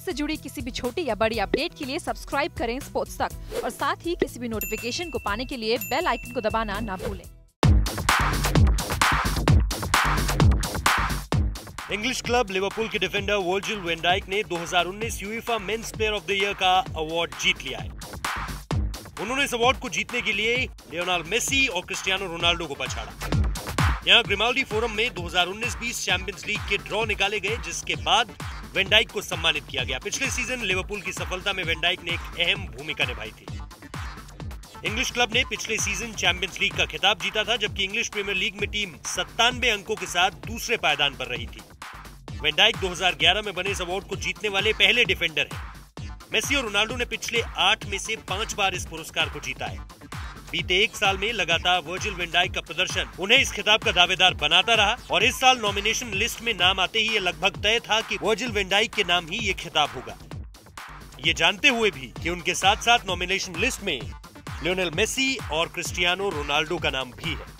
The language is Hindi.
स्पोर्ट्स से जुड़ी किसी भी छोटी या बड़ी अपडेट के लिए सब्सक्राइब करें स्पोर्ट्स तक और साथ ही किसी भी नोटिफिकेशन को पाने के लिए बेल आइकन को दबाना ना भूलें। इंग्लिश क्लब लिवरपूल के डिफेंडर वर्जिल वेंडाइक ने 2019 UEFA men's player of the year का अवार्ड जीत लिया है। उन्होंने इस अवार्ड को जीतने के लिए लियोनाल मेसी और क्रिस्टियानो रोनाल्डो को पछाड़ा। यहाँ ग्रिमाल्डी फोरम में 2019-20 चैंपियंस लीग के ड्रॉ निकाले गए, जिसके बाद वेंडाइक को सम्मानित किया गया। पिछले सीज़न लिवरपूल की सफलता में वेंडाइक ने एक अहम भूमिका निभाई थी। इंग्लिश क्लब ने पिछले सीज़न चैंपियंस लीग का खिताब जीता था, जबकि इंग्लिश प्रीमियर लीग में टीम सत्तानवे अंकों के साथ दूसरे पायदान पर रही थी। वेंडाइक 2011 में बने इस अवार्ड को जीतने वाले पहले डिफेंडर हैं। मेसी और रोनाल्डो ने पिछले आठ में से पाँच बार इस पुरस्कार को जीता है। बीते एक साल में लगातार वर्जिल वेंडाई का प्रदर्शन उन्हें इस खिताब का दावेदार बनाता रहा और इस साल नॉमिनेशन लिस्ट में नाम आते ही ये लगभग तय था कि वर्जिल वेंडाई के नाम ही ये खिताब होगा। ये जानते हुए भी कि उनके साथ साथ नॉमिनेशन लिस्ट में लियोनेल मेसी और क्रिस्टियानो रोनाल्डो का नाम भी है।